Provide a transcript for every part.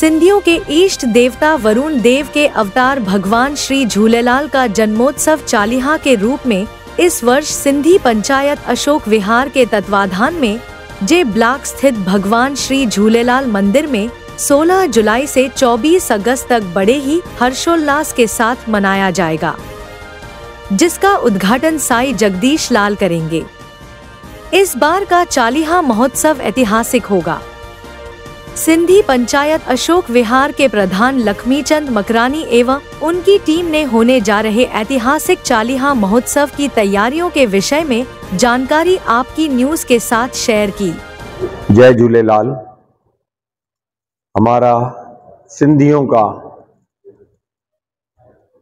सिंधियों के इष्ट देवता वरुण देव के अवतार भगवान श्री झूलेलाल का जन्मोत्सव चालीहा के रूप में इस वर्ष सिंधी पंचायत अशोक विहार के तत्वाधान में, जे ब्लॉक स्थित भगवान श्री झूलेलाल मंदिर में 16 जुलाई से 24 अगस्त तक बड़े ही हर्षोल्लास के साथ मनाया जाएगा, जिसका उद्घाटन साई जगदीश लाल करेंगे। इस बार का चालीहा महोत्सव ऐतिहासिक होगा। सिंधी पंचायत अशोक विहार के प्रधान लक्ष्मीचंद मकरानी एवं उनकी टीम ने होने जा रहे ऐतिहासिक चालीहा महोत्सव की तैयारियों के विषय में जानकारी आपकी न्यूज़ के साथ शेयर की। जय झूलेलाल। हमारा सिंधियों का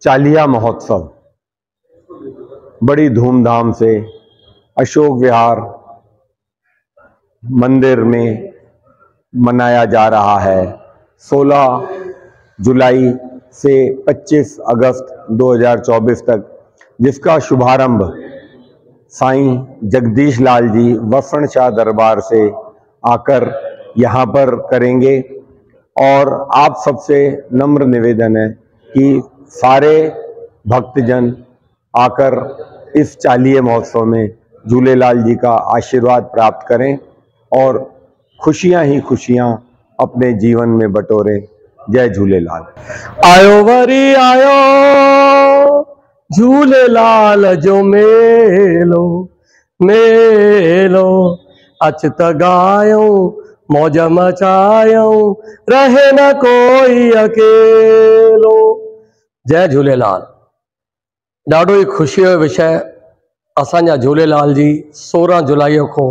चालिया महोत्सव बड़ी धूमधाम से अशोक विहार मंदिर में मनाया जा रहा है। 16 जुलाई से 25 अगस्त 2024 तक, जिसका शुभारंभ साईं जगदीश लाल जी वसण शाह दरबार से आकर यहाँ पर करेंगे। और आप सबसे नम्र निवेदन है कि सारे भक्तजन आकर इस चालीय महोत्सव में झूलेलाल जी का आशीर्वाद प्राप्त करें और खुशियाँ ही खुशियाँ अपने जीवन में बटोरे। जय झूलेलाल आयो वरी आयो झूलेलाल जो मेलो मेलो। अच त गायो, मौज मचायो, रहे न कोई अकेलो। जय झूलेलाल ॾाढो ई ख़ुशीअ जो विषय, असांजा झूलेलाल जी सोरहं जुलाईअ खां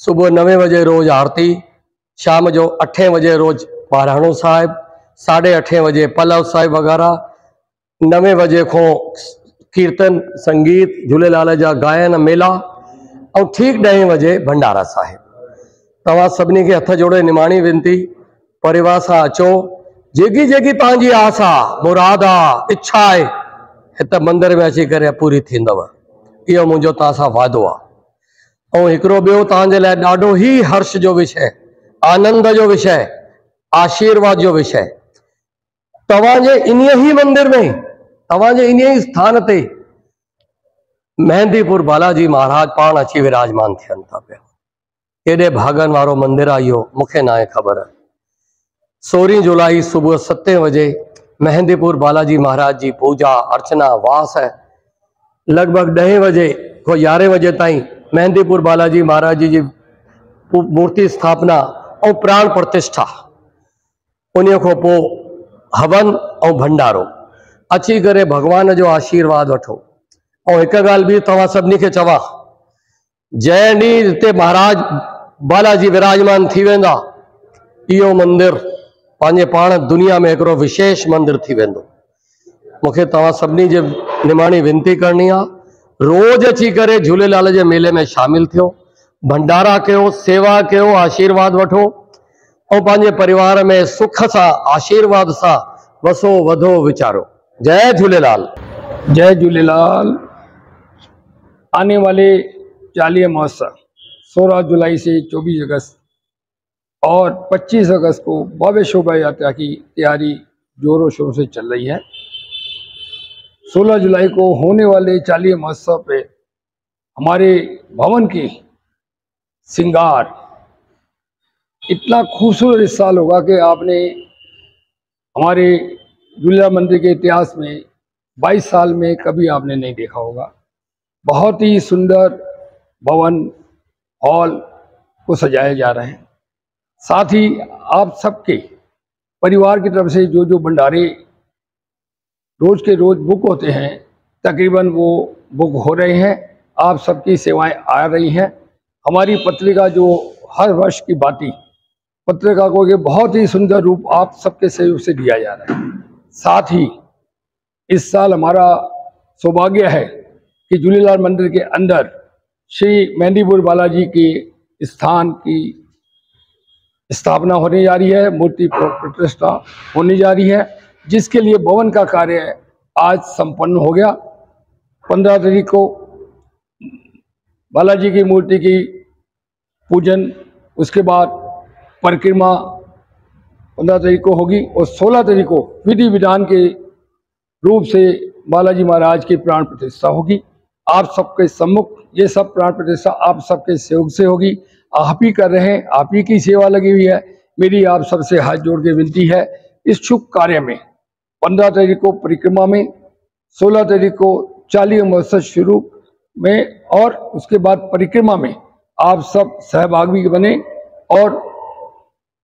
सुबुह नवे बजे रोज़ आरती, शाम जो अठे बजे रोज़ पाराणो साहिब, साढे अठे बजे पलव साहिब वग़ैरह, नवे बजे खां कीर्तन, संगीत, झूलेलाल जा गायन, मेला ऐं ठीकु ॾहें बजे भंडारा साहिब। तव्हां सभिनी खे हथ जोड़े निमाणी वेनिती, परिवार सां अचो, जेकी जेकी तव्हांजी आस आहे मुराद आहे इच्छा आहे, हिते मंदर में अची करे पूरी थींदव। इहो मुंहिंजो तव्हां सां वाइदो ऐं हिकिड़ो हर्ष जो विषय, आनंद जो विषय, आशीर्वाद जो विषय। तव्हांजे इन ई मंदिर में, तव्हांजे इन ई स्थान ते मेहंदीपुर बालाजी महाराज पाण अची विराजमान थियनि था केॾे भागनि वारो मंदिर आहे इहो, मूंखे ख़बर। सोरहीं जुलाई सुबुह सते बजे मेहंदीपुर बालाजी महाराज जी पूजा, अर्चना, वास है लॻभॻि ॾहें बजे खां यारहें बजे ताईं मेहंदीपुर बालाजी महाराज जी मूर्ति स्थापना ऐं प्राण प्रतिष्ठा। उन खां पोइ हवन ऐं भंडारो। अची करे भॻवान जो आशीर्वाद वठो। ऐं हिकु ॻाल्हि बि तव्हां सभिनी खे चवां। जंहिं ॾींहुं महाराज बालाजी विराजमान थी वेंदा। इहो मंदिर पंहिंजे पाण दुनिया में विशेष मंदिर थी वेंदो। मूंखे तव्हां सभिनी जे निमाणी विनती करणी आहे रोज़ अची करे झूलेलाल जे मेले में शामिल थियो। भंडारा कयो, सेवा कयो, आशीर्वाद ऐं पंहिंजे परिवार में सुख सां, आशीर्वाद सां वसो, वधो, वीचारो। जय झूलेलाल। जय झूलेलाल। आने वाले चालीय महोत्सव 16 जुलाई से 24 अगस्त और 25 अगस्त को भव्य शोभा यात्रा की तैयारी जोरों शोरों से चल रही है। 16 जुलाई को होने वाले चालीय महोत्सव पे हमारे भवन की सिंगार इतना खूबसूरत इस साल होगा कि आपने हमारे झूला मंदिर के इतिहास में 22 साल में कभी आपने नहीं देखा होगा। बहुत ही सुंदर भवन हॉल को सजाया जा रहे हैं। साथ ही आप सबके परिवार की तरफ़ से जो जो भंडारे रोज के रोज बुक होते हैं, तकरीबन वो बुक हो रहे हैं, आप सबकी सेवाएँ आ रही हैं। हमारी पत्रिका जो हर वर्ष की बाती, पत्रिका को एक बहुत ही सुंदर रूप आप सबके सहयोग से दिया जा रहा है। साथ ही, इस साल हमारा सौभाग्य है कि झूलेलाल मंदिर के अंदर श्री मेहंदीपुर बालाजी के स्थान की स्थापना होने जा रही है, मूर्ति प्रतिष्ठा होने जा रही है। जिसके लिए भवन का कार्य आज संपन्न हो गया। पंद्रह तारीख को बालाजी की मूर्ति की पूजन, उसके बाद परिक्रमा पंद्रह तारीख को होगी और सोलह तारीख को विधि विधान के रूप से बालाजी महाराज की प्राण प्रतिष्ठा होगी। आप सबके सम्मुख ये सब प्राण प्रतिष्ठा आप सबके सहयोग से होगी। आप ही कर रहे हैं, आप ही की सेवा लगी हुई है। मेरी आप सबसे हाथ जोड़ के विनती है, इस शुभ कार्य में पंद्रह तारीख को परिक्रमा में, सोलह तारीख को चालीस महोत्सव शुरू में और उसके बाद परिक्रमा में आप सब सहभागी बने और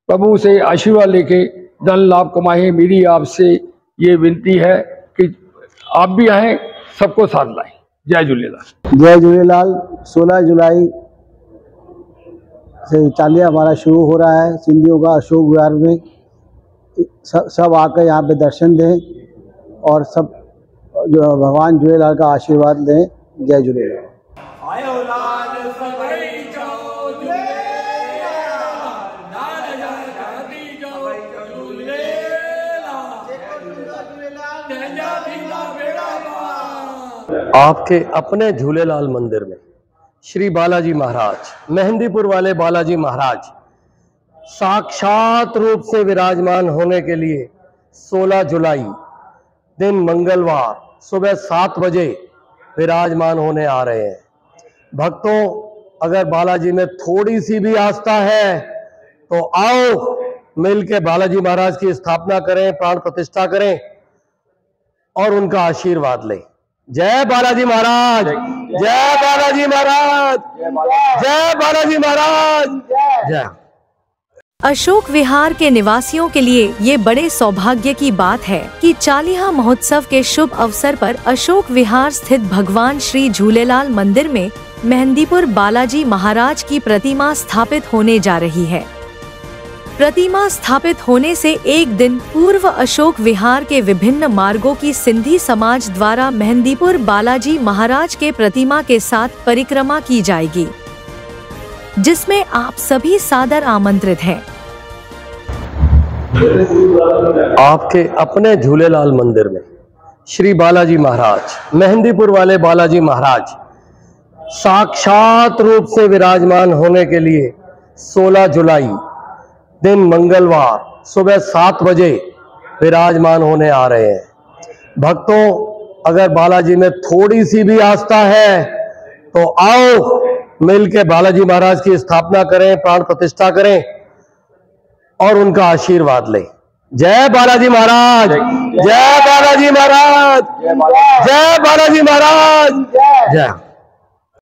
प्रभु से आशीर्वाद लेके धन लाभ कमाए। मेरी आपसे ये विनती है कि आप भी आए, सबको साथ लाएँ। जय झूलेलाल। जय झूलेलाल। 16 जुलाई से चालिया हमारा शुरू हो रहा है, सिंधियों का अशोक विहार में। सब सब आकर यहाँ पे दर्शन दें और सब जो भगवान झूलेलाल का आशीर्वाद लें। जय झूलेलाल आपके अपने झूलेलाल मंदिर में श्री बालाजी महाराज, मेहंदीपुर वाले बालाजी महाराज साक्षात रूप से विराजमान होने के लिए 16 जुलाई, दिन मंगलवार, सुबह सात बजे विराजमान होने आ रहे हैं। भक्तों, अगर बालाजी में थोड़ी सी भी आस्था है तो आओ मिल के बालाजी महाराज की स्थापना करें, प्राण प्रतिष्ठा करें और उनका आशीर्वाद लें। जय बालाजी महाराज! जय बालाजी महाराज! जय बालाजी महाराज! जय। अशोक विहार के निवासियों के लिए ये बड़े सौभाग्य की बात है कि चालीहा महोत्सव के शुभ अवसर पर अशोक विहार स्थित भगवान श्री झूलेलाल मंदिर में मेहंदीपुर बालाजी महाराज की प्रतिमा स्थापित होने जा रही है। प्रतिमा स्थापित होने से एक दिन पूर्व अशोक विहार के विभिन्न मार्गों की सिंधी समाज द्वारा मेहंदीपुर बालाजी महाराज के प्रतिमा के साथ परिक्रमा की जाएगी, जिसमें आप सभी सादर आमंत्रित हैं। आपके अपने झूलेलाल मंदिर में श्री बालाजी महाराज, मेहंदीपुर वाले बालाजी महाराज, साक्षात रूप से विराजमान होने के लिए 16 जुलाई, दिन मंगलवार, सुबह सात बजे विराजमान होने आ रहे हैं। भक्तों, अगर बालाजी में थोड़ी सी भी आस्था है तो आओ मिल के बालाजी महाराज की स्थापना करें, प्राण प्रतिष्ठा करें। और उनका आशीर्वाद ले। जय बालाजी महाराज जय बालाजी महाराज जय बालाजी। महाराज। जय।